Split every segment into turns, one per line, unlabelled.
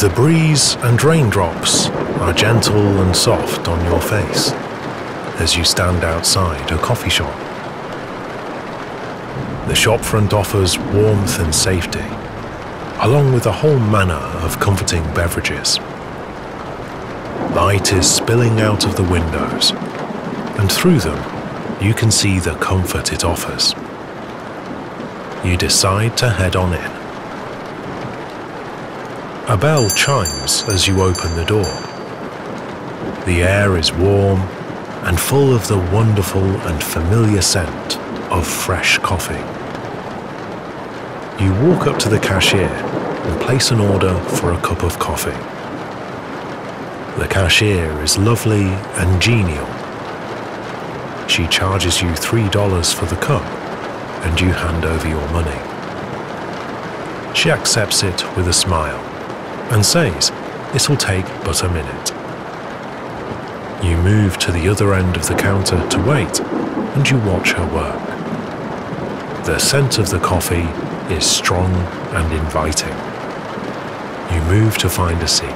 The breeze and raindrops are gentle and soft on your face as you stand outside a coffee shop. The shopfront offers warmth and safety, along with a whole manner of comforting beverages. Light is spilling out of the windows, and through them, you can see the comfort it offers. You decide to head on in. A bell chimes as you open the door. The air is warm and full of the wonderful and familiar scent of fresh coffee. You walk up to the cashier and place an order for a cup of coffee. The cashier is lovely and genial. She charges you $3 for the cup and you hand over your money. She accepts it with a smile and says, It'll take but a minute. You move to the other end of the counter to wait, and you watch her work. The scent of the coffee is strong and inviting. You move to find a seat.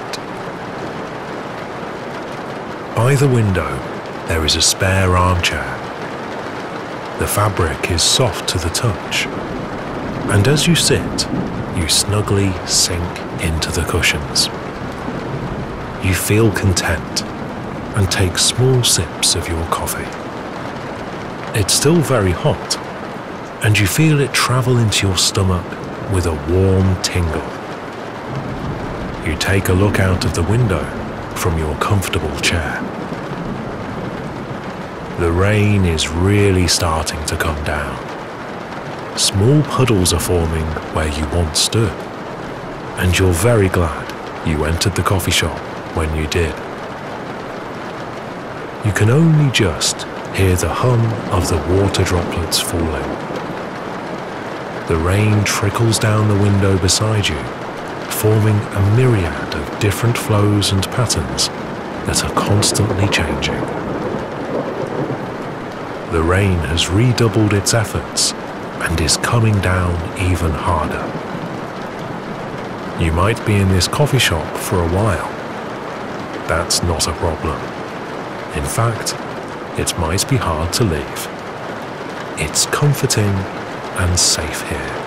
By the window, there is a spare armchair. The fabric is soft to the touch, and as you sit, you snugly sink into the cushions. You feel content and take small sips of your coffee. It's still very hot, and you feel it travel into your stomach with a warm tingle. You take a look out of the window from your comfortable chair. The rain is really starting to come down. Small puddles are forming where you once stood, and you're very glad you entered the coffee shop when you did. You can only just hear the hum of the water droplets falling. The rain trickles down the window beside you, forming a myriad of different flows and patterns that are constantly changing. The rain has redoubled its efforts and is coming down even harder. You might be in this coffee shop for a while. That's not a problem. In fact, it might be hard to leave. It's comforting and safe here.